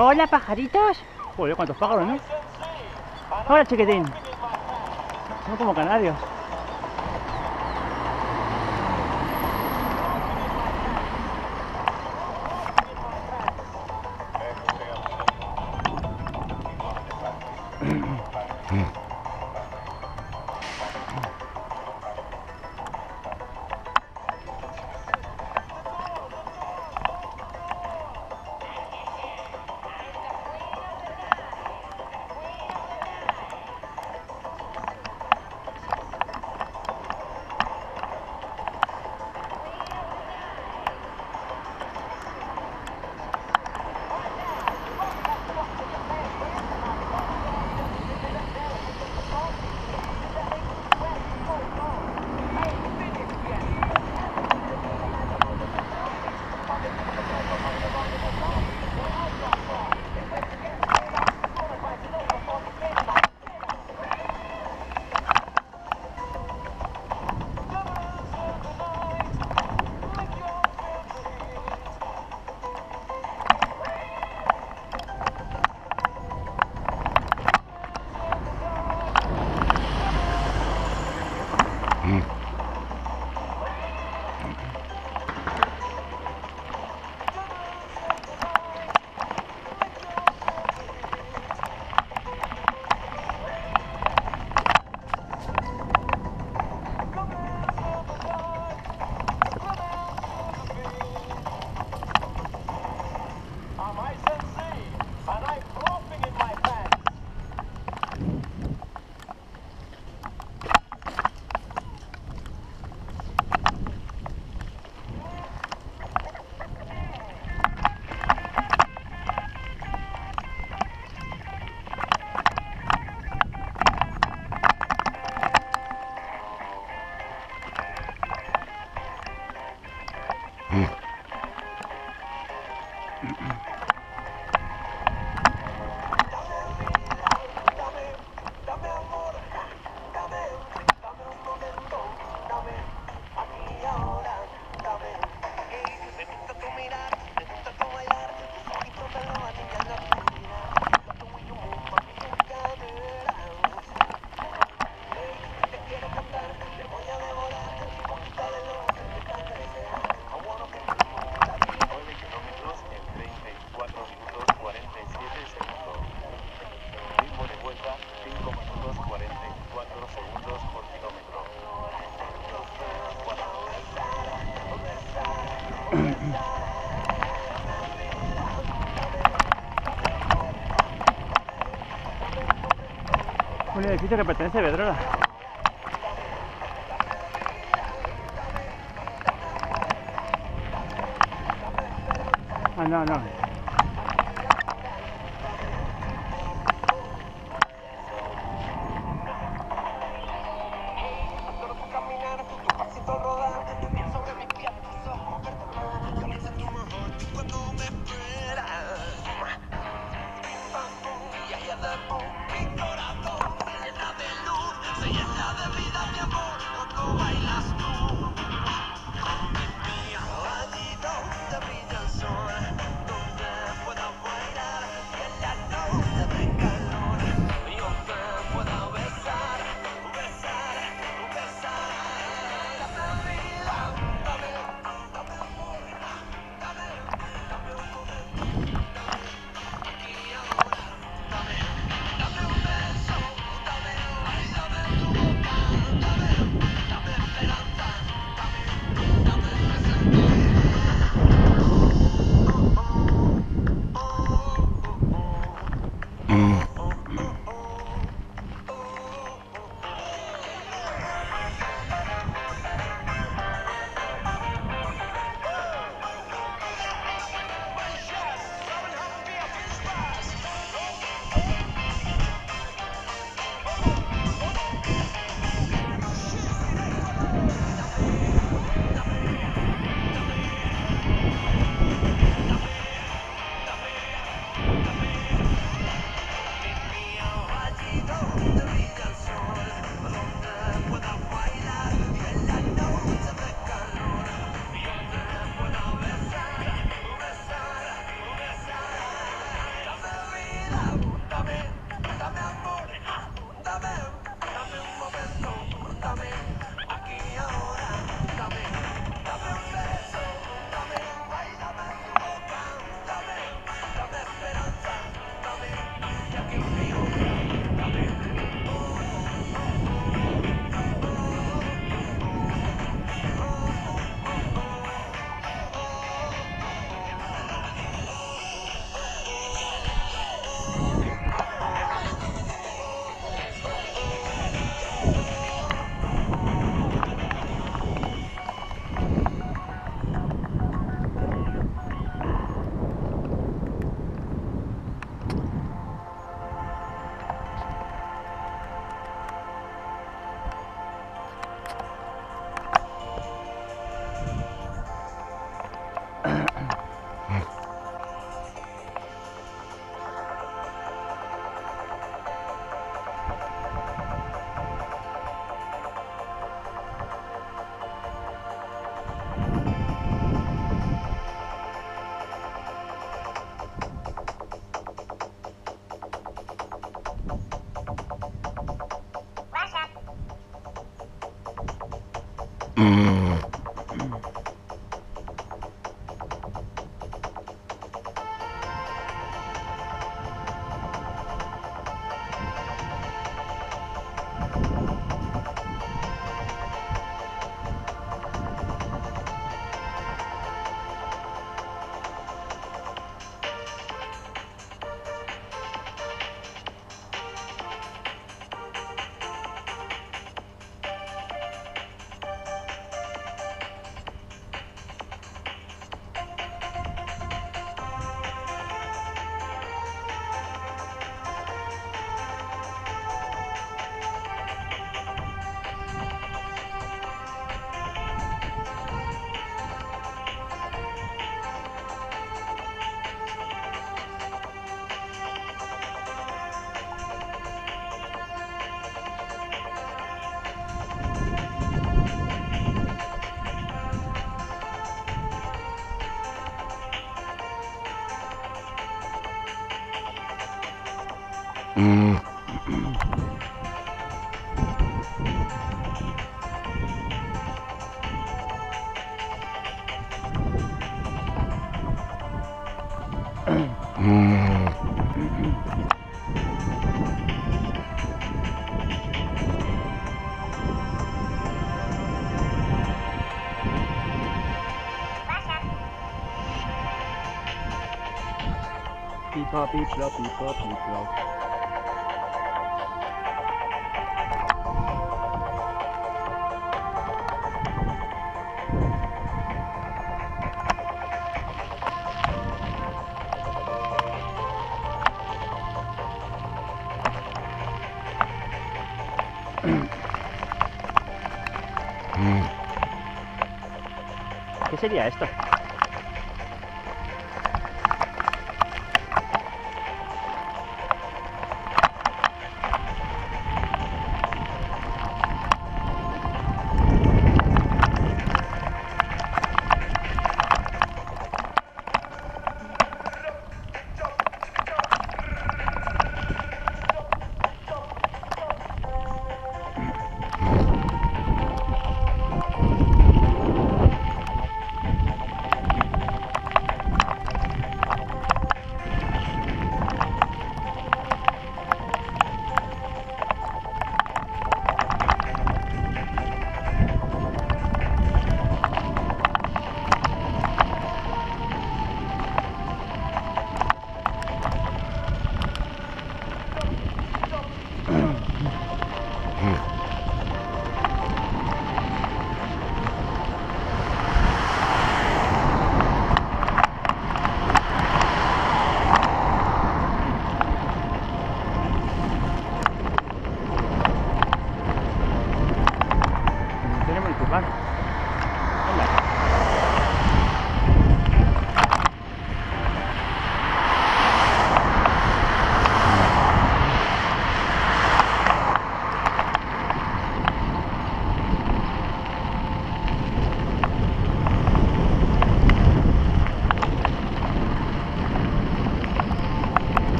Hola, pajaritos. Joder, cuántos pájaros, ¿no? Hola, chiquitín. Son como canarios. edificio que pertenece a Vedrola. ピーパーピープラ ¿Qué sería esto?